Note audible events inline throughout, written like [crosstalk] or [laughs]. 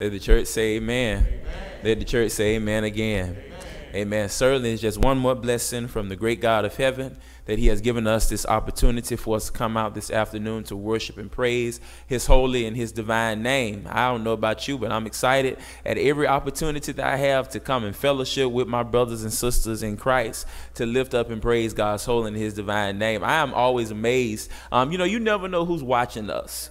Let the church say amen. amen. Let the church say amen again. Amen. amen. Certainly, it's just one more blessing from the great God of heaven that He has given us this opportunity for us to come out this afternoon to worship and praise His holy and His divine name. I don't know about you, but I'm excited at every opportunity that I have to come and fellowship with my brothers and sisters in Christ to lift up and praise God's holy and His divine name. I am always amazed. Um, you know, you never know who's watching us.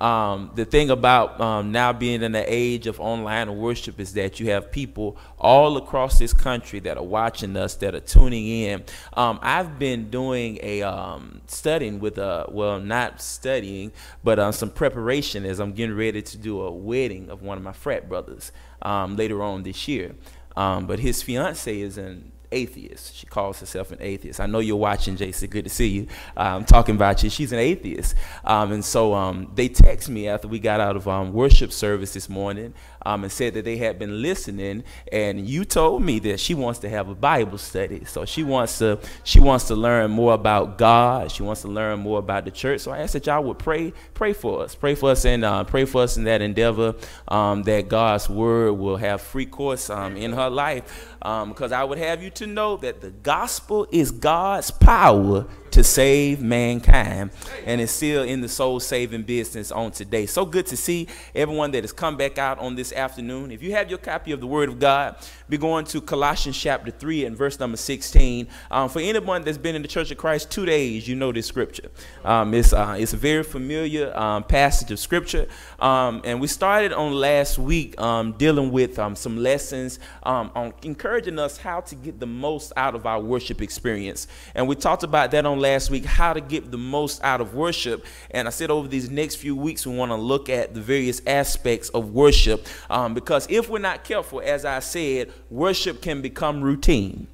Um, the thing about um, now being in the age of online worship is that you have people all across this country that are watching us, that are tuning in. Um, I've been doing a um, studying with a well, not studying, but uh, some preparation as I'm getting ready to do a wedding of one of my frat brothers um, later on this year. Um, but his fiance is in atheist. She calls herself an atheist. I know you're watching, Jason. Good to see you. I'm talking about you. She's an atheist. Um, and so um, they text me after we got out of um, worship service this morning um, and said that they had been listening. And you told me that she wants to have a Bible study. So she wants to she wants to learn more about God. She wants to learn more about the church. So I asked that y'all would pray pray for us. Pray for us and uh, pray for us in that endeavor um, that God's word will have free course um, in her life. Because I would have you to know that the gospel is God's power to save mankind and is still in the soul saving business on today. So good to see everyone that has come back out on this afternoon. If you have your copy of the Word of God, be going to Colossians chapter 3 and verse number 16. Um, for anyone that's been in the Church of Christ two days, you know this scripture. Um, it's, uh, it's a very familiar um, passage of scripture. Um, and we started on last week um, dealing with um, some lessons on encouraging us how to get the most out of our worship experience. And we talked about that on last week, how to get the most out of worship. And I said over these next few weeks, we want to look at the various aspects of worship um, because if we're not careful, as I said, worship can become routine.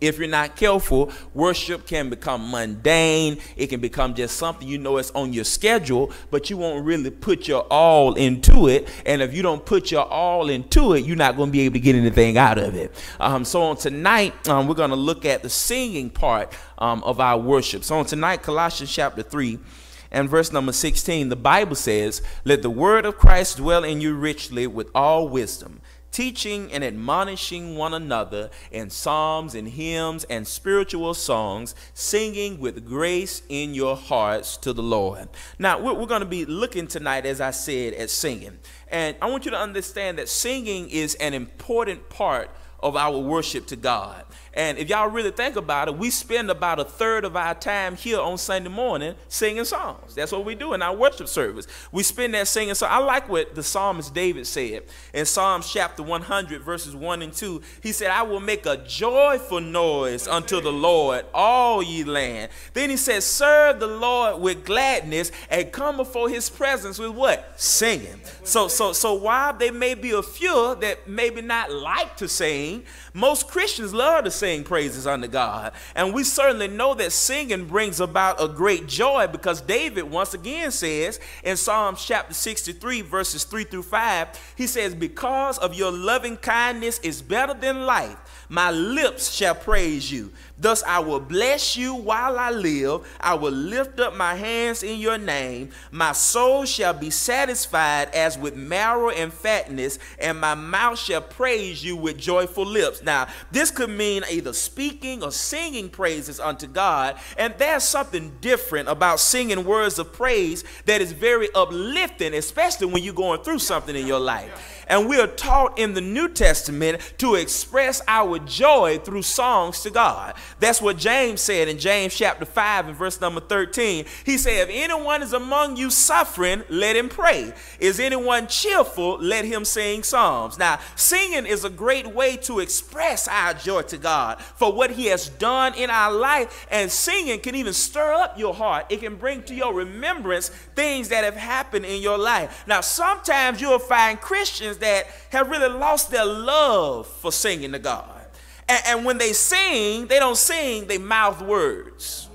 If you're not careful, worship can become mundane. It can become just something you know it's on your schedule, but you won't really put your all into it. And if you don't put your all into it, you're not going to be able to get anything out of it. Um, so on tonight, um, we're going to look at the singing part um, of our worship. So on tonight, Colossians chapter 3 and verse number 16, the Bible says, Let the word of Christ dwell in you richly with all wisdom teaching and admonishing one another in psalms and hymns and spiritual songs, singing with grace in your hearts to the Lord. Now, we're, we're going to be looking tonight, as I said, at singing. And I want you to understand that singing is an important part of our worship to God. And if y'all really think about it, we spend about a third of our time here on Sunday morning singing songs. That's what we do in our worship service. We spend that singing. So I like what the psalmist David said in Psalms chapter 100, verses 1 and 2. He said, I will make a joyful noise unto the Lord, all ye land. Then he said, Serve the Lord with gladness and come before his presence with what? Singing. So, so, so while there may be a few that maybe not like to sing, most Christians love to sing praises unto God. And we certainly know that singing brings about a great joy because David once again says in Psalms chapter 63, verses 3 through 5, he says, Because of your loving kindness is better than life, my lips shall praise you. Thus I will bless you while I live. I will lift up my hands in your name. My soul shall be satisfied as with marrow and fatness, and my mouth shall praise you with joyful lips. Now, this could mean either speaking or singing praises unto God. And there's something different about singing words of praise that is very uplifting, especially when you're going through something in your life. And we are taught in the New Testament to express our joy through songs to God. That's what James said in James chapter 5 and verse number 13. He said, If anyone is among you suffering, let him pray. Is anyone cheerful, let him sing psalms. Now, singing is a great way to express our joy to God for what he has done in our life. And singing can even stir up your heart. It can bring to your remembrance things that have happened in your life. Now, sometimes you'll find Christians Christians that have really lost their love for singing to God. And, and when they sing, they don't sing, they mouth words.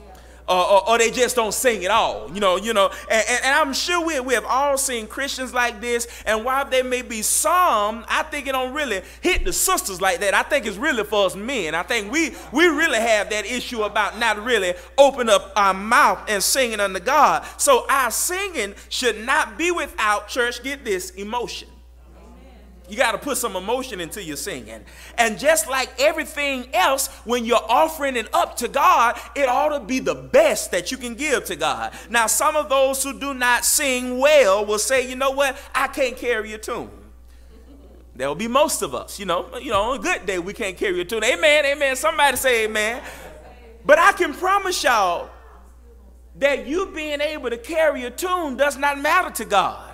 Or, or, or, they just don't sing at all. You know, you know, and, and, and, I'm sure we, we have all seen Christians like this. And while there may be some, I think it don't really hit the sisters like that. I think it's really for us men. I think we we really have that issue about not really open up our mouth and singing unto God. So our singing should not be without church. Get this emotion. You got to put some emotion into your singing. And just like everything else, when you're offering it up to God, it ought to be the best that you can give to God. Now, some of those who do not sing well will say, you know what, I can't carry a tune. There will be most of us, you know. You know, on a good day we can't carry a tune. Amen, amen. Somebody say amen. But I can promise y'all that you being able to carry a tune does not matter to God.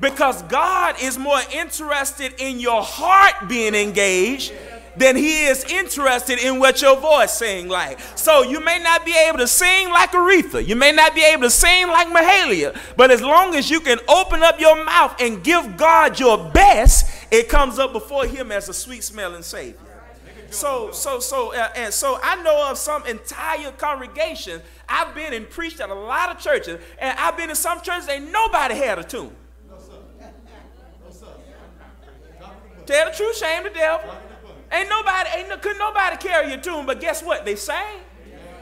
Because God is more interested in your heart being engaged than he is interested in what your voice sing like. So you may not be able to sing like Aretha. You may not be able to sing like Mahalia. But as long as you can open up your mouth and give God your best, it comes up before him as a sweet smelling savior. So, so, so, uh, and so I know of some entire congregation. I've been and preached at a lot of churches, and I've been in some churches and nobody had a tune. Tell the truth, shame the devil. Ain't nobody, ain't no, could nobody carry a tune, but guess what? They sang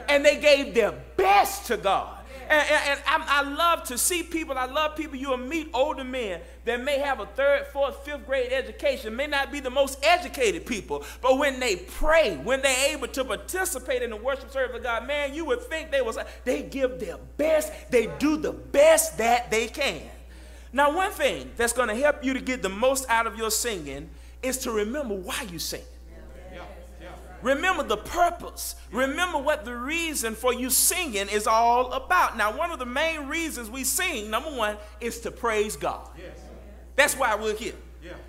and they gave their best to God. And, and, and I, I, love to see people, I love people, you'll meet older men that may have a third, fourth, fifth grade education, may not be the most educated people, but when they pray, when they're able to participate in the worship service of God, man, you would think they was, they give their best, they do the best that they can. Now, one thing that's going to help you to get the most out of your singing is to remember why you sing. Remember the purpose. Remember what the reason for you singing is all about. Now, one of the main reasons we sing, number one, is to praise God. That's why we're here.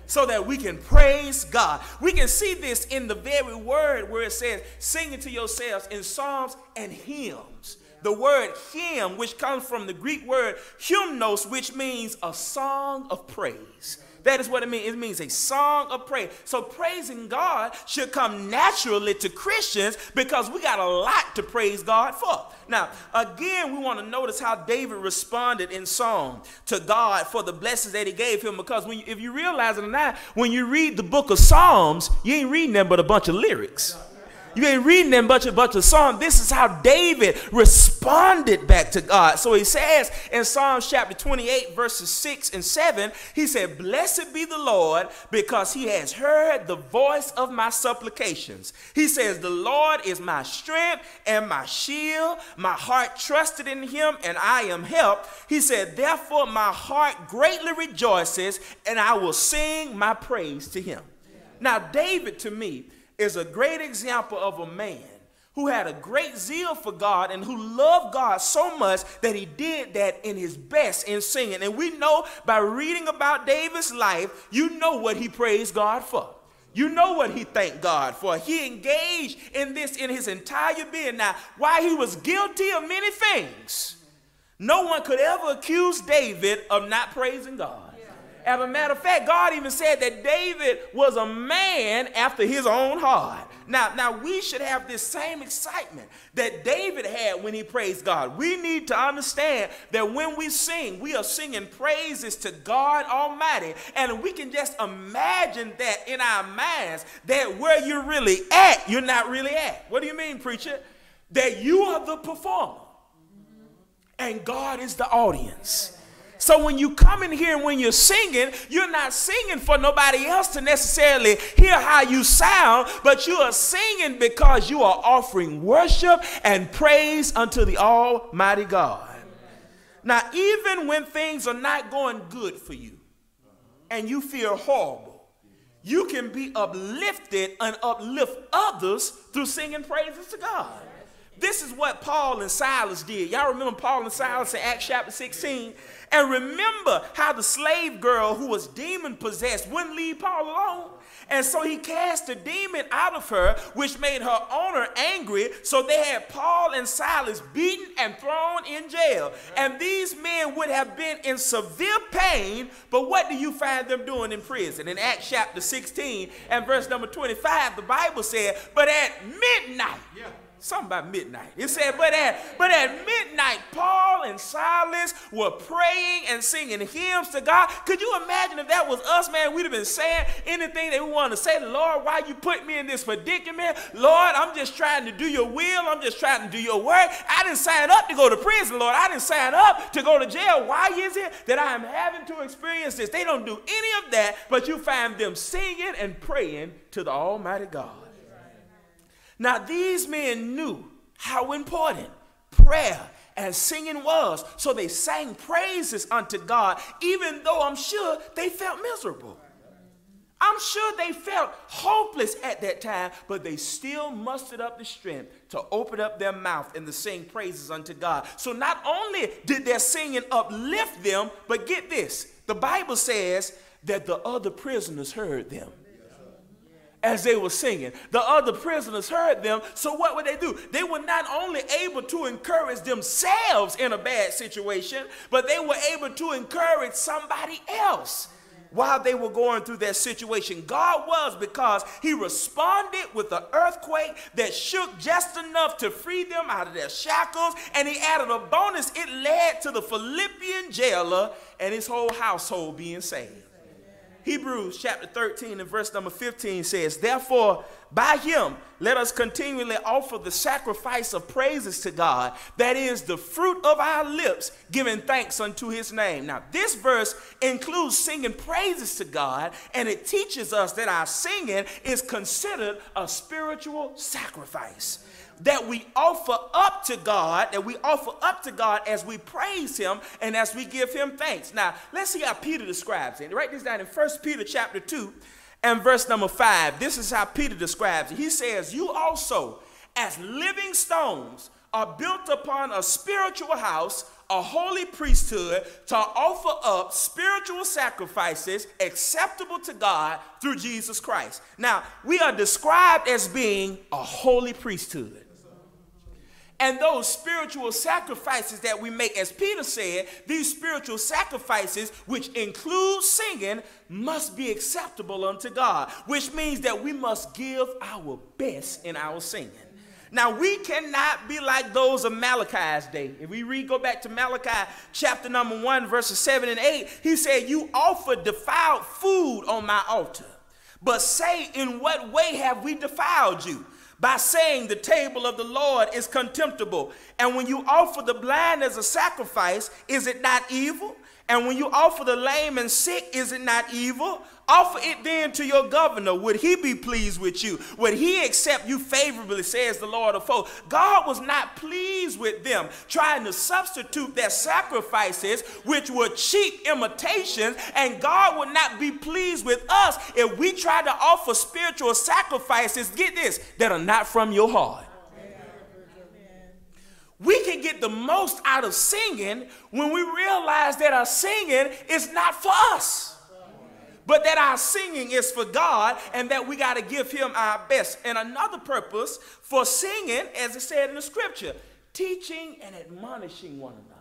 So that we can praise God. We can see this in the very word where it says, singing to yourselves in psalms and hymns the word hymn, which comes from the Greek word hymnos, which means a song of praise. That is what it means. It means a song of praise. So praising God should come naturally to Christians because we got a lot to praise God for. Now, again, we want to notice how David responded in song to God for the blessings that he gave him because when you, if you realize it or not, when you read the book of Psalms, you ain't reading them but a bunch of lyrics. You ain't reading them bunch of bunch of songs. This is how David responded back to God. So he says in Psalms chapter 28, verses 6 and 7, he said, Blessed be the Lord, because he has heard the voice of my supplications. He says, The Lord is my strength and my shield. My heart trusted in him, and I am helped. He said, Therefore my heart greatly rejoices, and I will sing my praise to him. Now, David to me is a great example of a man who had a great zeal for God and who loved God so much that he did that in his best in singing. And we know by reading about David's life, you know what he praised God for. You know what he thanked God for. He engaged in this in his entire being. Now, while he was guilty of many things, no one could ever accuse David of not praising God. As a matter of fact, God even said that David was a man after his own heart. Now, now we should have this same excitement that David had when he praised God. We need to understand that when we sing, we are singing praises to God Almighty. And we can just imagine that in our minds that where you're really at, you're not really at. What do you mean, preacher? That you are the performer and God is the audience. So when you come in here and when you're singing, you're not singing for nobody else to necessarily hear how you sound, but you are singing because you are offering worship and praise unto the Almighty God. Now, even when things are not going good for you and you feel horrible, you can be uplifted and uplift others through singing praises to God. This is what Paul and Silas did. Y'all remember Paul and Silas in Acts chapter 16? And remember how the slave girl who was demon possessed wouldn't leave Paul alone. And so he cast a demon out of her, which made her owner angry. So they had Paul and Silas beaten and thrown in jail. And these men would have been in severe pain. But what do you find them doing in prison? In Acts chapter 16 and verse number 25, the Bible said, But at midnight, yeah Something about midnight. It said, but at, but at midnight, Paul and Silas were praying and singing hymns to God. Could you imagine if that was us, man? We'd have been saying anything that we wanted to say. Lord, why you put me in this predicament? Lord, I'm just trying to do your will. I'm just trying to do your work. I didn't sign up to go to prison, Lord. I didn't sign up to go to jail. Why is it that I am having to experience this? They don't do any of that, but you find them singing and praying to the Almighty God. Now, these men knew how important prayer and singing was. So they sang praises unto God, even though I'm sure they felt miserable. I'm sure they felt hopeless at that time, but they still mustered up the strength to open up their mouth and to sing praises unto God. So not only did their singing uplift them, but get this the Bible says that the other prisoners heard them as they were singing. The other prisoners heard them. So what would they do? They were not only able to encourage themselves in a bad situation, but they were able to encourage somebody else while they were going through that situation. God was because he responded with an earthquake that shook just enough to free them out of their shackles. And he added a bonus. It led to the Philippian jailer and his whole household being saved. Hebrews chapter 13 and verse number 15 says, Therefore, by him, let us continually offer the sacrifice of praises to God, that is the fruit of our lips, giving thanks unto his name. Now, this verse includes singing praises to God, and it teaches us that our singing is considered a spiritual sacrifice that we offer up to God, that we offer up to God as we praise him and as we give him thanks. Now, let's see how Peter describes it. Write this down in 1 Peter chapter 2 and verse number 5. This is how Peter describes it. He says, You also, as living stones, are built upon a spiritual house, a holy priesthood, to offer up spiritual sacrifices acceptable to God through Jesus Christ. Now, we are described as being a holy priesthood. And those spiritual sacrifices that we make, as Peter said, these spiritual sacrifices, which include singing, must be acceptable unto God, which means that we must give our best in our singing. Now, we cannot be like those of Malachi's day. If we read, go back to Malachi chapter number one, verses seven and eight, he said, You offer defiled food on my altar. But say, In what way have we defiled you? By saying the table of the Lord is contemptible. And when you offer the blind as a sacrifice, is it not evil? And when you offer the lame and sick, is it not evil? Offer it then to your governor. Would he be pleased with you? Would he accept you favorably, says the Lord of hosts? God was not pleased with them trying to substitute their sacrifices, which were cheap imitations, and God would not be pleased with us if we try to offer spiritual sacrifices, get this, that are not from your heart. We can get the most out of singing when we realize that our singing is not for us but that our singing is for God and that we got to give Him our best. And another purpose for singing, as it said in the scripture, teaching and admonishing one another.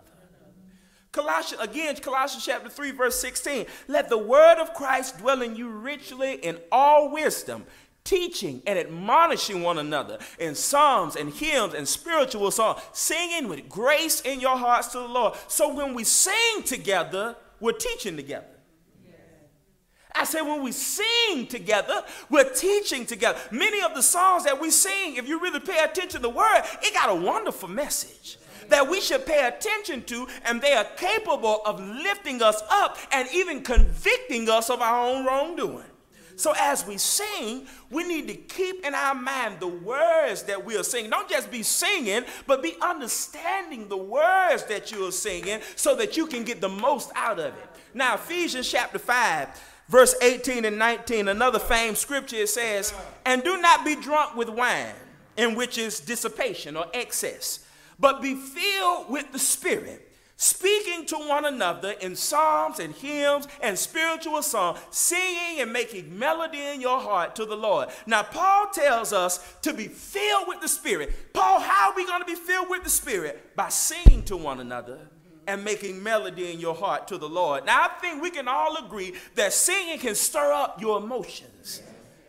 Colossians, again, Colossians chapter 3, verse 16. Let the word of Christ dwell in you richly in all wisdom, teaching and admonishing one another in psalms and hymns and spiritual songs, singing with grace in your hearts to the Lord. So when we sing together, we're teaching together. I said, when we sing together, we're teaching together. Many of the songs that we sing, if you really pay attention to the word, it got a wonderful message that we should pay attention to, and they are capable of lifting us up and even convicting us of our own wrongdoing. So as we sing, we need to keep in our mind the words that we are singing. Don't just be singing, but be understanding the words that you are singing so that you can get the most out of it. Now, Ephesians chapter 5 verse 18 and 19, another famed scripture, it says, And do not be drunk with wine, in which is dissipation or excess, but be filled with the Spirit, speaking to one another in psalms and hymns and spiritual songs, singing and making melody in your heart to the Lord. Now, Paul tells us to be filled with the Spirit. Paul, how are we going to be filled with the Spirit? By singing to one another and making melody in your heart to the Lord. Now, I think we can all agree that singing can stir up your emotions.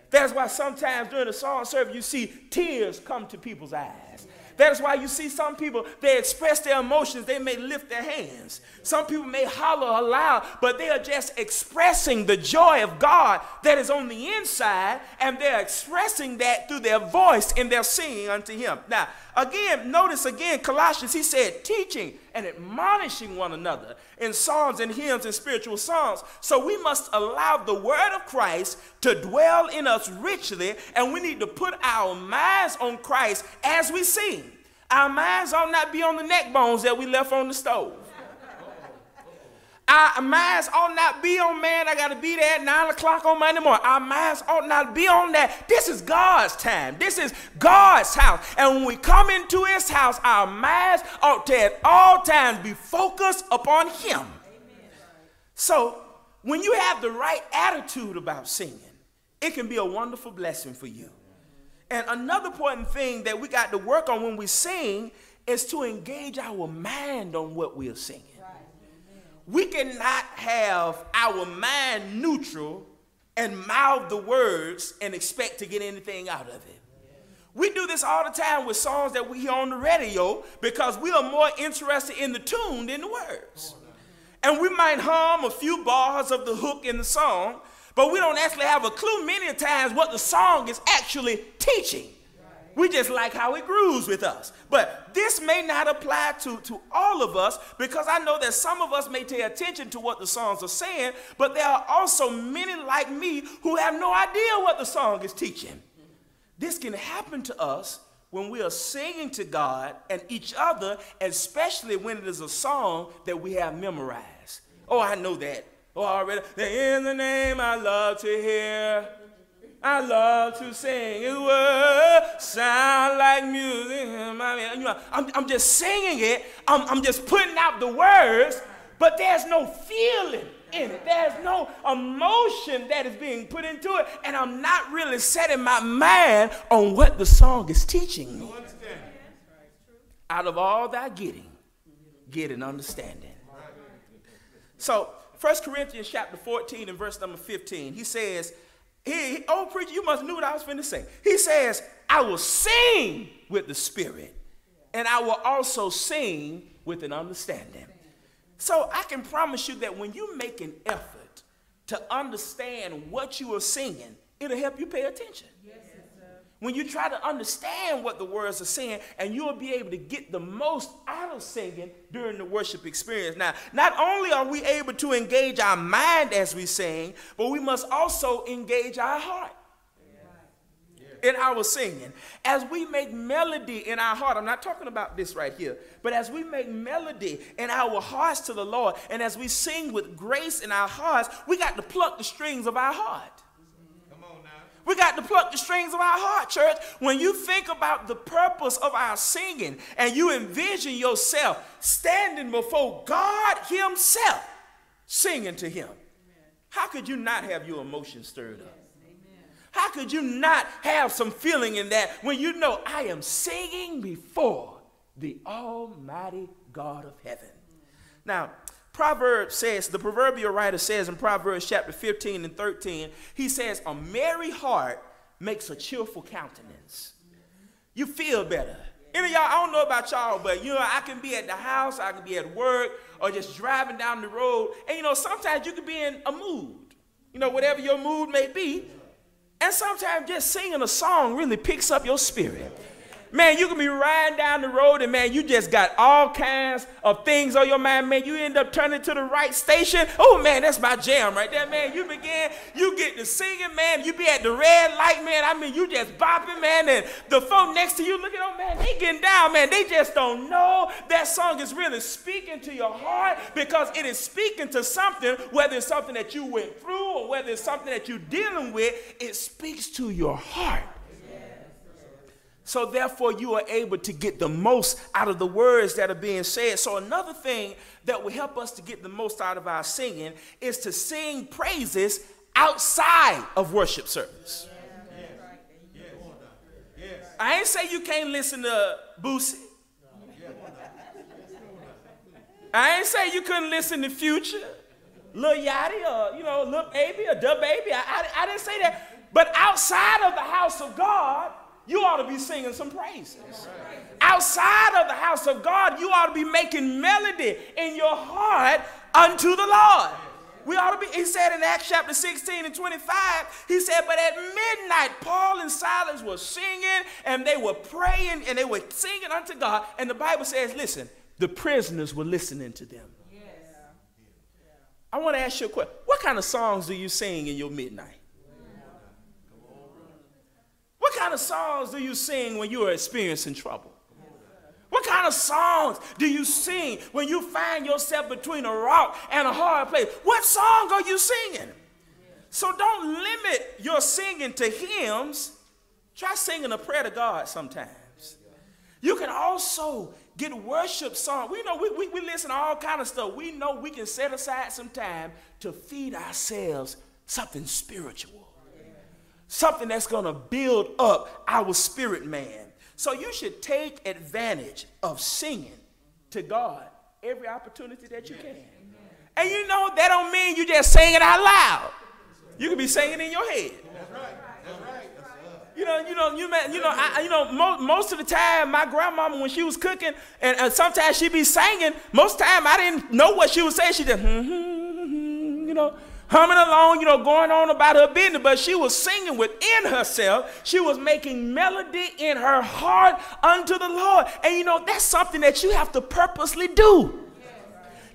That's why sometimes during the song service you see tears come to people's eyes. That is why you see some people, they express their emotions, they may lift their hands. Some people may holler aloud, but they are just expressing the joy of God that is on the inside, and they're expressing that through their voice in their singing unto Him. Now, again, notice again, Colossians, he said, teaching and admonishing one another in psalms and hymns and spiritual songs. So we must allow the word of Christ to dwell in us richly, and we need to put our minds on Christ as we sing. Our minds ought not be on the neck bones that we left on the stove. Our minds ought not be on, man, I got to be there at 9 o'clock on Monday morning. Our minds ought not be on that. This is God's time. This is God's house. And when we come into his house, our minds ought to at all times be focused upon him. Amen. So when you have the right attitude about singing, it can be a wonderful blessing for you. And another important thing that we got to work on when we sing is to engage our mind on what we are singing. We cannot have our mind neutral and mouth the words and expect to get anything out of it. We do this all the time with songs that we hear on the radio because we are more interested in the tune than the words. And we might hum a few bars of the hook in the song, but we don't actually have a clue many times what the song is actually teaching. We just like how it grooves with us. But this may not apply to, to all of us because I know that some of us may pay attention to what the songs are saying, but there are also many like me who have no idea what the song is teaching. This can happen to us when we are singing to God and each other, especially when it is a song that we have memorized. Oh, I know that. Oh, already. In the name I love to hear. I love to sing His word, sound like music. I mean, you know, I'm, I'm just singing it. I'm, I'm just putting out the words, but there's no feeling in it. There's no emotion that is being put into it, and I'm not really setting my mind on what the song is teaching me. Out of all that getting, get an understanding. So 1 Corinthians chapter 14 and verse number 15, he says, he, oh, preacher, you must knew what I was finna say. He says, I will sing with the Spirit, and I will also sing with an understanding. So I can promise you that when you make an effort to understand what you are singing, it'll help you pay attention when you try to understand what the words are saying, and you'll be able to get the most out of singing during the worship experience. Now, not only are we able to engage our mind as we sing, but we must also engage our heart in our singing. As we make melody in our heart, I'm not talking about this right here, but as we make melody in our hearts to the Lord, and as we sing with grace in our hearts, we got to pluck the strings of our heart. We got to pluck the strings of our heart, church. When you think about the purpose of our singing and you envision yourself standing before God Himself singing to Him, how could you not have your emotions stirred up? How could you not have some feeling in that when you know I am singing before the Almighty God of heaven? Now, Proverbs says, the proverbial writer says in Proverbs chapter 15 and 13, he says, A merry heart makes a cheerful countenance. You feel better. Any of y'all, I don't know about y'all, but you know, I can be at the house, I can be at work, or just driving down the road. And you know, sometimes you can be in a mood, you know, whatever your mood may be. And sometimes just singing a song really picks up your spirit. Man, you can be riding down the road and man, you just got all kinds of things on your mind. Man, you end up turning to the right station. Oh man, that's my jam right there, man. You begin, you get to singing, man. You be at the red light, man. I mean, you just bopping, man. And the folk next to you looking on, man, they getting down, man. They just don't know that song is really speaking to your heart because it is speaking to something, whether it's something that you went through or whether it's something that you're dealing with, it speaks to your heart. So therefore, you are able to get the most out of the words that are being said. So another thing that will help us to get the most out of our singing is to sing praises outside of worship service. I ain't say you can't listen to Boosie. I ain't say you couldn't listen to Future, Lil Yachty, or you know, Lil Baby, or DaBaby. I, I, I didn't say that. But outside of the house of God, you ought to be singing some praises. Outside of the house of God, you ought to be making melody in your heart unto the Lord. We ought to be, he said in Acts chapter 16 and 25, he said, But at midnight, Paul and Silas were singing and they were praying and they were singing unto God. And the Bible says, Listen, the prisoners were listening to them. Yes. I want to ask you a question. What kind of songs do you sing in your midnight? What kind of songs do you sing when you are experiencing trouble? What kind of songs do you sing when you find yourself between a rock and a hard place? What song are you singing? So don't limit your singing to hymns. Try singing a prayer to God sometimes. You can also get worship songs. We know we, we, we listen to all kind of stuff. We know we can set aside some time to feed ourselves something spiritual. Something that's going to build up our spirit man. So you should take advantage of singing to God every opportunity that you can. And you know that don't mean you just sing it out loud. You can be singing in your head. That's right. That's right. You know, you know, you man, you know, I, you know, mo- most of the time, my grandmama when she was cooking, and, and sometimes she be singing. Most time, I didn't know what she was saying. She just, hmm, hmm, hmm, you know, humming along, you know, going on about her business, but she was singing within herself. She was making melody in her heart unto the Lord. And you know, that's something that you have to purposely do.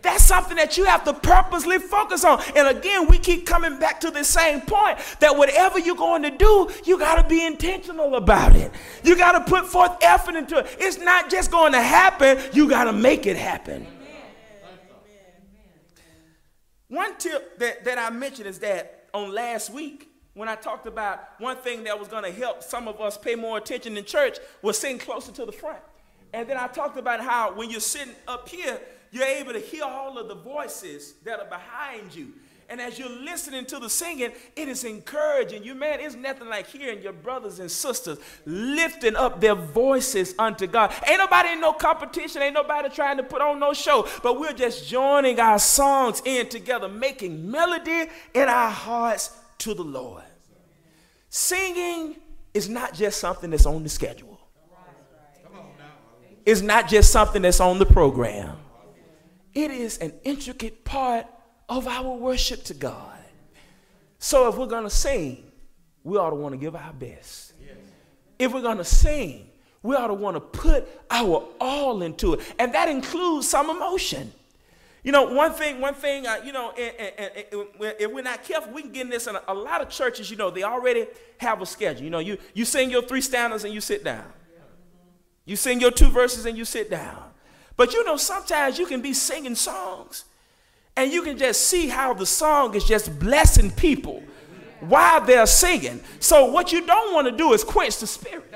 That's something that you have to purposely focus on. And again, we keep coming back to the same point that whatever you're going to do, you got to be intentional about it. You got to put forth effort into it. It's not just going to happen, you got to make it happen. One tip that, that I mentioned is that on last week, when I talked about one thing that was going to help some of us pay more attention in church was sitting closer to the front. And then I talked about how when you're sitting up here, you're able to hear all of the voices that are behind you. And as you're listening to the singing, it is encouraging you. Man, it's nothing like hearing your brothers and sisters lifting up their voices unto God. Ain't nobody in no competition, ain't nobody trying to put on no show, but we're just joining our songs in together, making melody in our hearts to the Lord. Singing is not just something that's on the schedule, it's not just something that's on the program. It is an intricate part of our worship to God. So if we're going to sing, we ought to want to give our best. If we're going to sing, we ought to want to put our all into it. And that includes some emotion. You know, one thing, one thing, uh, you know, eh, eh, eh, if we're not careful, we can get in this. In a, a, lot of churches, you know, they already have a schedule. You know, you, you sing your three stanzas and you sit down. You sing your two verses and you sit down. But you know, sometimes you can be singing songs and you can just see how the song is just blessing people while they're singing. So what you don't want to do is quench the spirit.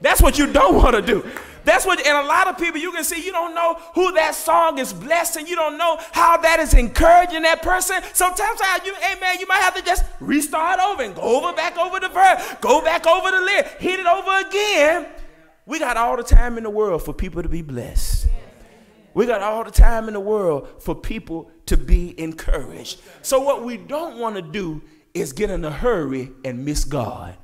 That's what you don't want to do. That's what, and a lot of people you can see, you don't know who that song is blessing. You don't know how that is encouraging that person. Sometimes you, amen, you might have to just restart over and go over back over the verse, go back over the lyric, hit it over again. We got all the time in the world for people to be blessed. We got all the time in the world for people to be encouraged. So, what we don't want to do is get in a hurry and miss God.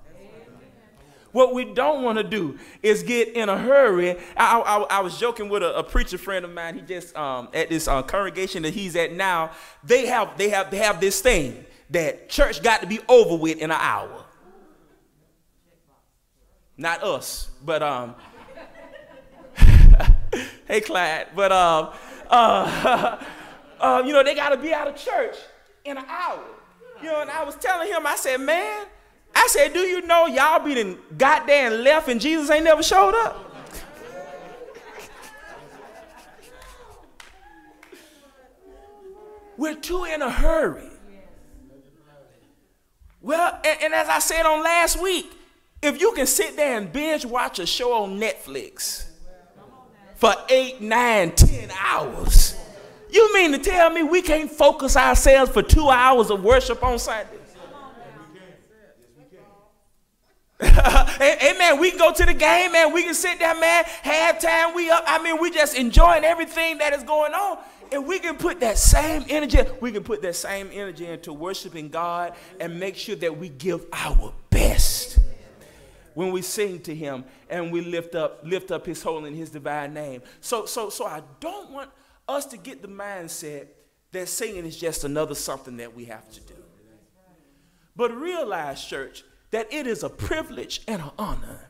What we don't want to do is get in a hurry. I, I, I was joking with a, a, preacher friend of mine. He just um, at this uh, congregation that he's at now. They have they have they have this thing that church got to be over with in an hour. Not us, but um, hey, Clyde. But, um, uh, uh, [laughs] you know, they got to be out of church in an hour. You know, and I was telling him, I said, man, I said, do you know y'all be done goddamn left and Jesus ain't never showed up? We're too in a hurry. Well, and, and, as I said on last week, if you can sit there and binge watch a show on Netflix, for eight, nine, ten hours. You mean to tell me we can't focus ourselves for two hours of worship on Sunday? [laughs] Amen. We can go to the game, man. We can sit there, man. Halftime, we up. I mean, we just enjoying everything that is going on. And we can put that same energy, we can put that same energy into worshiping God and make sure that we give our best when we sing to him and we lift up lift up his holy and his divine name. So so so I don't want us to get the mindset that singing is just another something that we have to do. But realize, church, that it is a privilege and an honor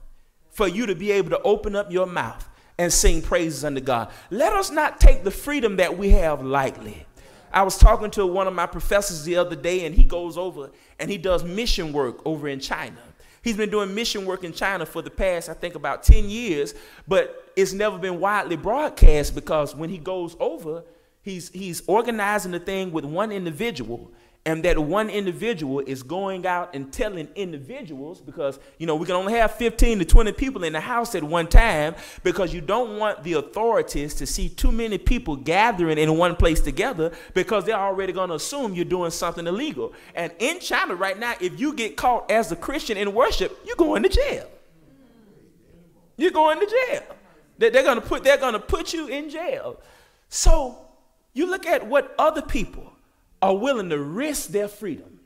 for you to be able to open up your mouth and sing praises unto God. Let us not take the freedom that we have lightly. I was talking to one of my professors the other day, and he goes over and he does mission work over in China. He's been doing mission work in China for the past, I think, about 10 years, but it's never been widely broadcast because when he goes over, he's, he's organizing the thing with one individual and that one individual is going out and telling individuals because you know we can only have 15 to 20 people in the house at one time because you don't want the authorities to see too many people gathering in one place together because they're already going to assume you're doing something illegal. And in china right now if you get caught as a christian in worship you're going to jail. You're going to jail. They're going to put they're going to put you in jail. So you look at what other people are willing to risk their freedom.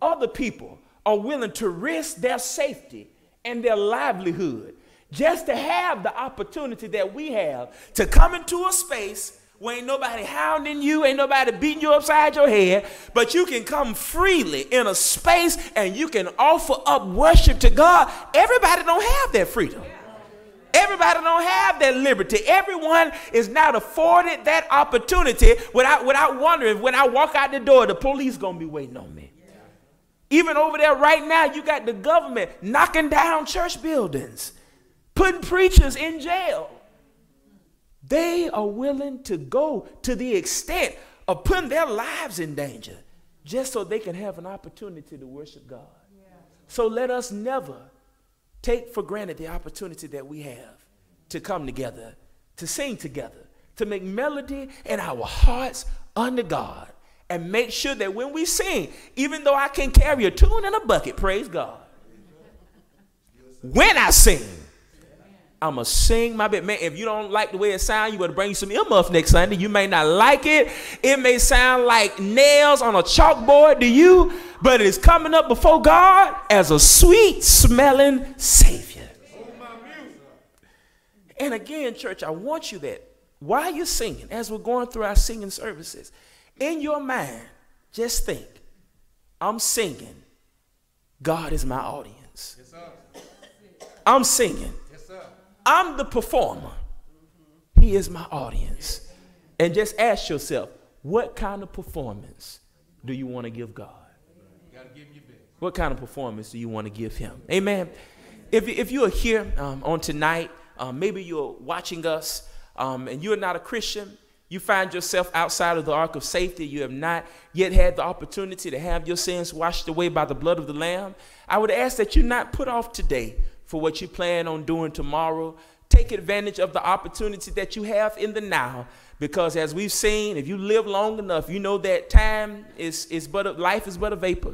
Other people are willing to risk their safety and their livelihood just to have the opportunity that we have to come into a space where ain't nobody hounding you, ain't nobody beating you upside your head, but you can come freely in a space and you can offer up worship to God. Everybody don't have that freedom. Everybody don't have that liberty. Everyone is not afforded that opportunity without, without wondering when I walk out the door, the police gonna be waiting on me. Even over there right now, you got the government knocking down church buildings, putting preachers in jail. They are willing to go to the extent of putting their lives in danger just so they can have an opportunity to worship God. So let us never take for granted the opportunity that we have to come together, to sing together, to make melody in our hearts unto God, and make sure that when we sing, even though I can carry a tune in a bucket, praise God. When I sing, I'm gonna sing my bit. Man, if you don't like the way it sounds, you better bring some earmuffs next Sunday. You may not like it. It may sound like nails on a chalkboard to you, but it is coming up before God as a sweet smelling Savior. And again, church, I want you that while you're singing, as we're going through our singing services, in your mind, just think, I'm singing. God is my audience. I'm singing. I'm the performer. He is my audience. And just ask yourself, what kind of performance do you want to give God? What kind of performance do you want to give Him? Amen. If, if you are here um, on tonight, um, maybe you're watching us um, and you're not a Christian, you find yourself outside of the ark of safety, you have not yet had the opportunity to have your sins washed away by the blood of the Lamb, I would ask that you not put off today for what you plan on doing tomorrow. Take advantage of the opportunity that you have in the now. Because as we've seen, if you live long enough, you know that time is, is but a, life is but a vapor.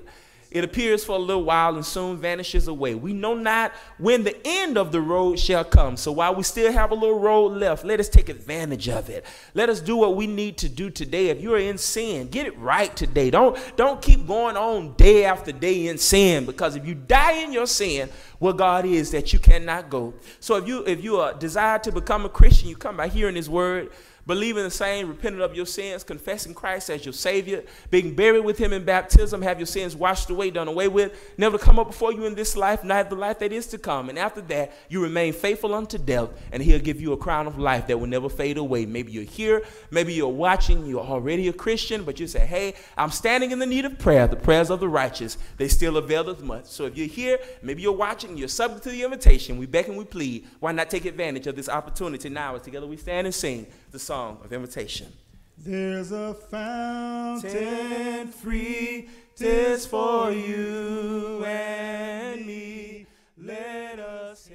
It appears for a little while and soon vanishes away. We know not when the end of the road shall come. So while we still have a little road left, let us take advantage of it. Let us do what we need to do today. If you're in sin, get it right today. Don't, don't keep going on day after day in sin because if you die in your sin, where God is that you cannot go. So if you if you are desire to become a Christian, you come by hearing his word believing the same, repenting of your sins, confessing Christ as your Savior, being buried with Him in baptism, have your sins washed away, done away with, never to come up before you in this life, not the life that is to come. And after that, you remain faithful unto death, and He'll give you a crown of life that will never fade away. Maybe you're here, maybe you're watching, you're already a Christian, but you say, Hey, I'm standing in the need of prayer. The prayers of the righteous, they still avail as much. So if you're here, maybe you're watching, you're subject to the invitation. We beg and we plead. Why not take advantage of this opportunity now as together we stand and sing the song of invitation. There's a fountain free, tis for you and me. Let us